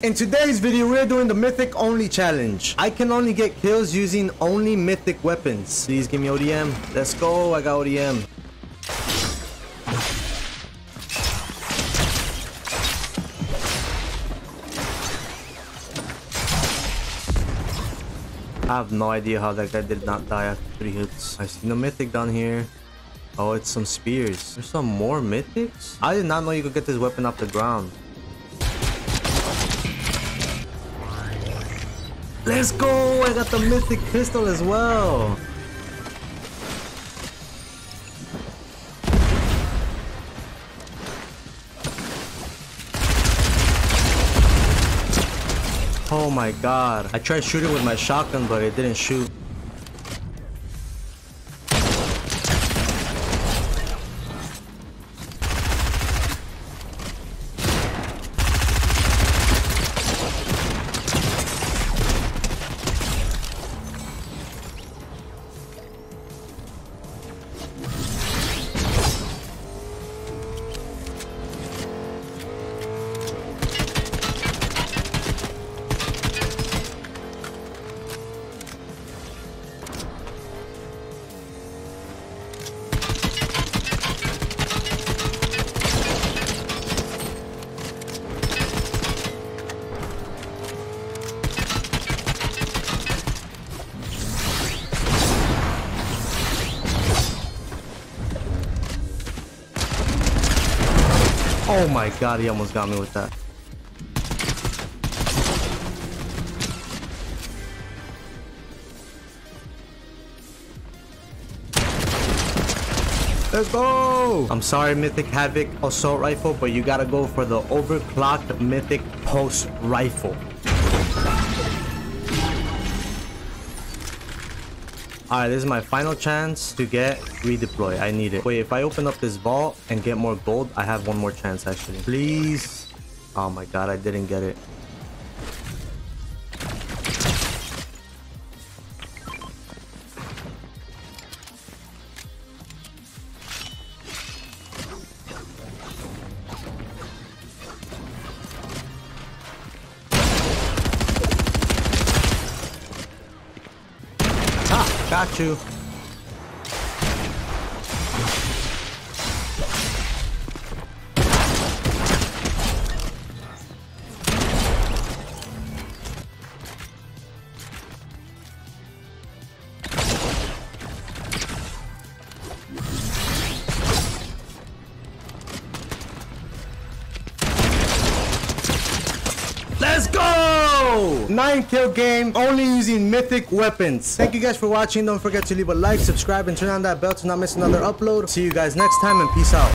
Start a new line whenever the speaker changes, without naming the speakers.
In today's video, we're doing the Mythic Only Challenge. I can only get kills using only Mythic weapons. Please give me ODM. Let's go, I got ODM. I have no idea how that guy did not die after three hits. I see no Mythic down here. Oh, it's some spears. There's some more Mythics? I did not know you could get this weapon off the ground. Let's go! I got the mythic pistol as well. Oh my god. I tried shooting with my shotgun, but it didn't shoot. Oh my god, he almost got me with that. Let's go! I'm sorry, Mythic Havoc Assault Rifle, but you gotta go for the overclocked Mythic Pulse Rifle. Alright, this is my final chance to get redeploy. I need it. Wait, if I open up this vault and get more gold, I have one more chance actually. Please. Oh my god, I didn't get it. Got you. 9 kill game, only using mythic weapons. Thank you guys for watching. Don't forget to leave a like, subscribe, and turn on that bell to not miss another upload. See you guys next time and peace out.